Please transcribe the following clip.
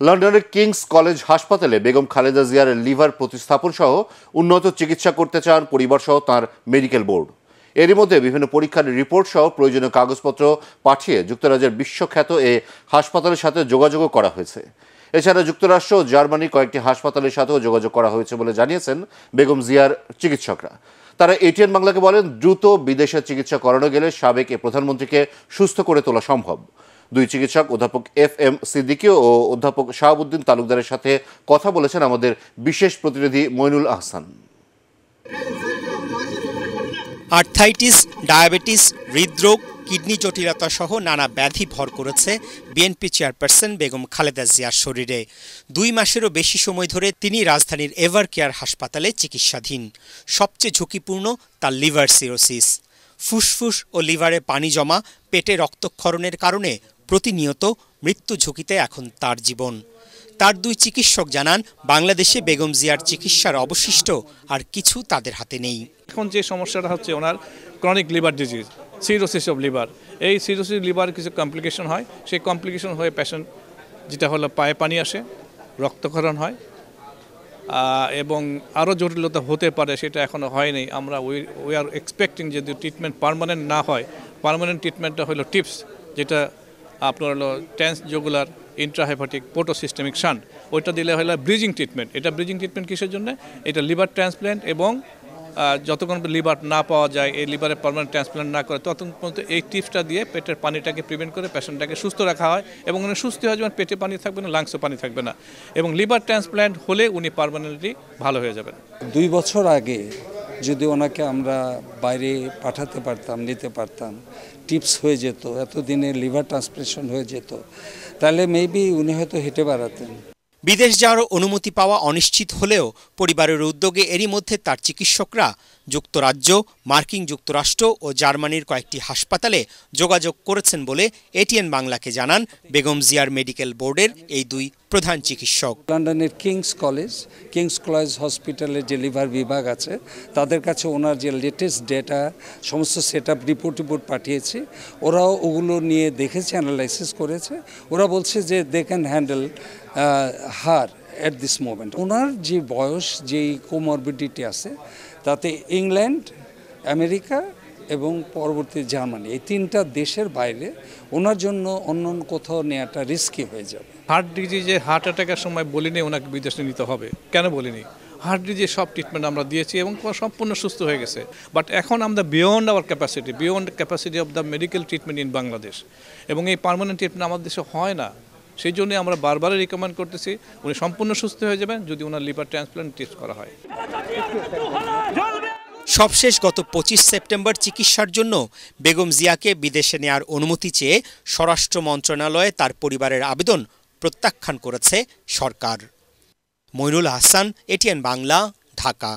লন্ডনের King's College হাসপাতালে বেগম খালেদা জিয়ার লিভার প্রতিস্থাপন সহ উন্নত চিকিৎসা করতে চান পরিবার সহ তাঁর মেডিকেল বোর্ড। এরই মধ্যে বিভিন্ন পরীক্ষার রিপোর্ট সহ প্রয়োজনীয় কাগজপত্র পাঠিয়ে যুক্তরাজ্যের বিশ্বখ্যাত এ হাসপাতালের সাথে যোগাযোগও করা হয়েছে। এছাড়া যুক্তরাষ্ট্র ও জার্মানির কয়েকটি হাসপাতালের সাথেও যোগাযোগ করা হয়েছে বলে জানিয়েছেন বেগম জিয়ার চিকিৎসকরা। তারা এটিএন বাংলাকে বলেন, দ্রুত বিদেশে চিকিৎসা করানো গেলে সাবেক এ প্রধানমন্ত্রীকে সুস্থ করে তোলা সম্ভব। দুই চিকিৎসক, অধ্যাপক এফ এম সিদ্দিকী ও অধ্যাপক শাহাবুদ্দিন তালুকদারের সাথে কথা বলেছেন আমাদের বিশেষ প্রতিনিধি মইনুল আহসান। আর্থাইটিস, ডায়াবেটিস, হৃদরোগ, কিডনি জটিলতা সহ নানা ব্যাধি ভর করেছে বিএনপি চেয়ারপারসন বেগম খালেদা জিয়ার শরীরে। দুই মাসেরও বেশি সময় ধরে তিনি রাজধানীর এভার কেয়ার হাসপাতালে চিকিৎসাধীন। সবচেয়ে ঝুঁকিপূর্ণ তার লিভার সিরোসিস। ফুসফুস ও লিভারে পানি জমা, পেটে রক্তক্ষরণের কারণে প্রতিনিয়ত মৃত্যু ঝুঁকিতে এখন তার জীবন। তার দুই চিকিৎসক জানান, বাংলাদেশে বেগম জিয়ার চিকিৎসার অবশিষ্ট আর কিছু তাদের হাতে নেই। এখন যে সমস্যাটা হচ্ছে ওনার chronic liver disease cirrhosis of liver এই সিরোসিস লিভার কিছু কমপ্লিকেশন হয়। সেই কমপ্লিকেশন হয়ে পেশেন্ট যেটা হলো পায়ে পানি আসে, রক্তক্ষরণ হয় এবং আরও জটিলতা হতে পারে সেটা এখনও হয়নি। আমরা উই উই আর এক্সপেক্টিং যদি ট্রিটমেন্ট পারমানেন্ট না হয় পারমানেন্ট ট্রিটমেন্টটা হলো টিপস যেটা আপনার হলো transjugular intrahepatic portosystemic shunt ওইটা দিলে হলো ব্রিজিং ট্রিটমেন্ট এটা ব্রিজিং ট্রিটমেন্ট কিসের জন্য? এটা লিভার ট্রান্সপ্ল্যান্ট এবং যতক্ষণ লিভার না পাওয়া যায়, এই লিভারে পারমানেন্ট ট্রান্সপ্ল্যান্ট না করে, ততক্ষণ পর্যন্ত এই টিপসটা দিয়ে পেটের পানিটাকে প্রিভেন্ট করে পেশেন্টটাকে সুস্থ রাখা হয় এবং উনি সুস্থ হয়ে যাবেন, পেটে পানি থাকবে না লাংসে পানি থাকবে না। এবং লিভার ট্রান্সপ্ল্যান্ট হলে উনি পারমানেন্টলি ভালো হয়ে যাবেন। দুই বছর আগে যদি ওনাকে আমরা বাইরে পাঠাতে পারতাম, নিতে পারতাম, টিপস হয়ে যেত, এতদিনে লিভার ট্রান্সপ্লেশন হয়ে যেত, তাহলে মেবি উনি হয়তো হেঁটে বেড়াতেন। বিদেশ যাওয়ার অনুমতি পাওয়া অনিশ্চিত হলেও পরিবারের উদ্যোগে এরই মধ্যে তার চিকিৎসকরা যুক্তরাজ্য, মার্কিন যুক্তরাষ্ট্র ও জার্মানির কয়েকটি হাসপাতালে যোগাযোগ করেছেন বলে এটিএন বাংলাকে জানান বেগম জিয়ার মেডিকেল বোর্ডের এই দুই প্রধান চিকিৎসক। লন্ডনের কিংস কলেজ কিংস কলেজ হসপিটালের যে লিভার বিভাগ আছে, তাদের কাছে ওনার যে লেটেস্ট ডেটা সমস্ত সেট আপ রিপোর্ট রিপোর্ট পাঠিয়েছে, ওরাও ওগুলো নিয়ে দেখেছে অ্যানালাইসিস করেছে। ওরা বলছে যে they can handle her at this moment ওনার যে বয়স, যেই কোমরবিডিটি আছে, তাতে ইংল্যান্ড আমেরিকা এবং পরবর্তী জার্মানি এই তিনটা দেশের বাইরে ওনার জন্য অন্য কোথাও নেওয়াটা রিস্কি হয়ে যাবে। হার্ট ডিজিজে হার্ট অ্যাটাকের সময় বলিনি, ওনাকে বিদেশে নিতে হবে। কেন বলিনি? হার্ট ডিজিজে সব ট্রিটমেন্ট আমরা দিয়েছি এবং সম্পূর্ণ সুস্থ হয়ে গেছে। বাট এখন আমরা beyond our capacity beyond capacity of the medical treatment in Bangladesh এবং এই পারমানেন্ট ট্রিটমেন্ট আমাদের দেশে হয় না। সেই জন্য আমরা বারবার রিকমেন্ড করতেছি, উনি সম্পূর্ণ সুস্থ হয়ে যাবেন যদি ওনার লিভার ট্রান্সপ্লান্ট টেস্ট করা হয়। সবশেষ গত পঁচিশ সেপ্টেম্বর চিকিৎসার জন্য বেগম জিয়াকে বিদেশে নেয়ার অনুমতি চেয়ে স্বরাষ্ট্র মন্ত্রণালয়ে তার পরিবারের আবেদন প্রত্যাখ্যান করেছে সরকার। মইনুল হাসান, এটিএন বাংলা, ঢাকা।